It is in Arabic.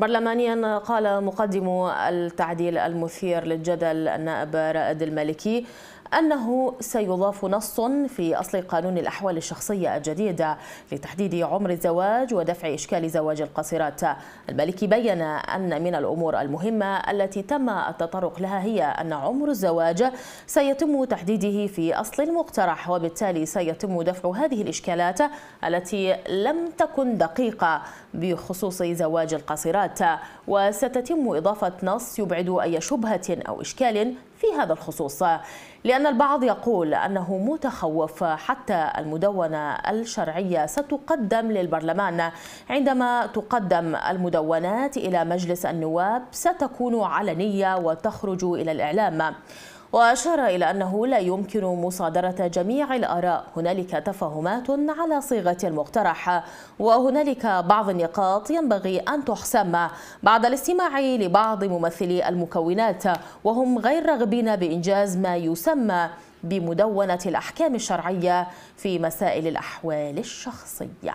برلمانيا قال مقدم التعديل المثير للجدل النائب رائد المالكي أنه سيضاف نص في أصل قانون الأحوال الشخصية الجديد لتحديد عمر الزواج ودفع إشكال زواج القاصرات. المالكي بين أن من الأمور المهمة التي تم التطرق لها هي أن عمر الزواج سيتم تحديده في أصل المقترح وبالتالي سيتم دفع هذه الإشكالات التي لم تكن دقيقة بخصوص زواج القاصرات. وستتم إضافة نص يبعد أي شبهة أو إشكال في هذا الخصوص لأن البعض يقول أنه متخوف حتى المدونة الشرعية ستقدم للبرلمان. عندما تقدم المدونات إلى مجلس النواب ستكون علنية وتخرج إلى الإعلام. وأشار إلى أنه لا يمكن مصادرة جميع الآراء. هنالك تفاهمات على صيغة المقترح وهنالك بعض النقاط ينبغي أن تحسم بعد الاستماع لبعض ممثلي المكونات وهم غير راغبين بإنجاز ما يسمى بمدونة الأحكام الشرعية في مسائل الأحوال الشخصية.